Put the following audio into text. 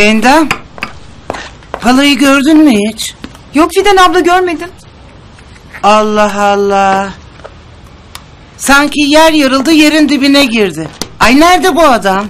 Endam. Halayı gördün mü hiç? Yok Fidan abla görmedim. Allah Allah. Sanki yer yarıldı yerin dibine girdi. Ay nerede bu adam?